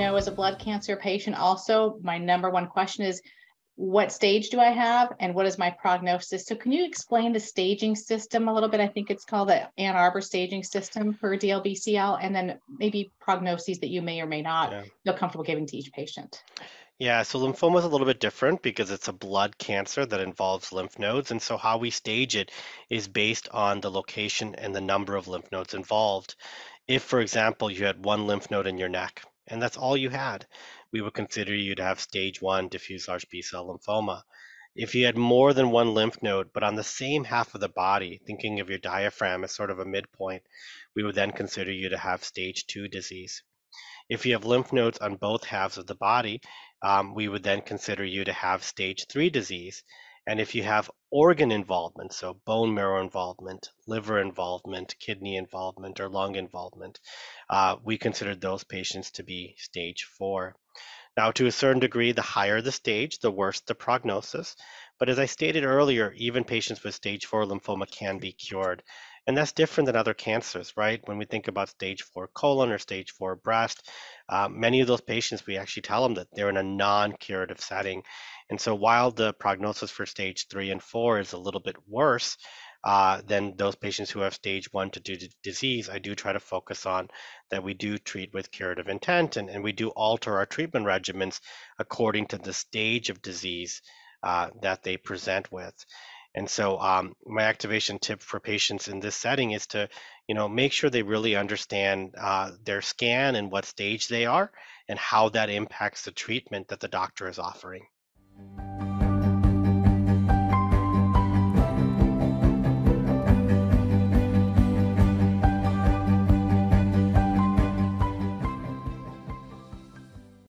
as a blood cancer patient, also, my number one question is what stage do I have and what is my prognosis? So, can you explain the staging system a little bit? I think it's called the Ann Arbor staging system for DLBCL, and then maybe prognoses that you may or may not Yeah. feel comfortable giving to each patient. Yeah, so lymphoma is a little bit different because it's a blood cancer that involves lymph nodes. And so how we stage it is based on the location and the number of lymph nodes involved. If, for example, you had one lymph node in your neck and that's all you had, we would consider you to have stage one diffuse large B cell lymphoma. If you had more than one lymph node, but on the same half of the body, thinking of your diaphragm as sort of a midpoint, we would then consider you to have stage two disease. If you have lymph nodes on both halves of the body, um, we would then consider you to have stage three disease. And if you have organ involvement, so bone marrow involvement, liver involvement, kidney involvement, or lung involvement, uh, we consider those patients to be stage four. Now, to a certain degree, the higher the stage, the worse the prognosis. But as I stated earlier, even patients with stage four lymphoma can be cured. And that's different than other cancers, right? When we think about stage four colon or stage four breast, uh, many of those patients, we actually tell them that they're in a non curative setting. And so while the prognosis for stage three and four is a little bit worse, uh, than those patients who have stage one to two disease, I do try to focus on that we do treat with curative intent and, and we do alter our treatment regimens according to the stage of disease uh, that they present with. And so um, my activation tip for patients in this setting is to, you know, make sure they really understand uh, their scan and what stage they are and how that impacts the treatment that the doctor is offering.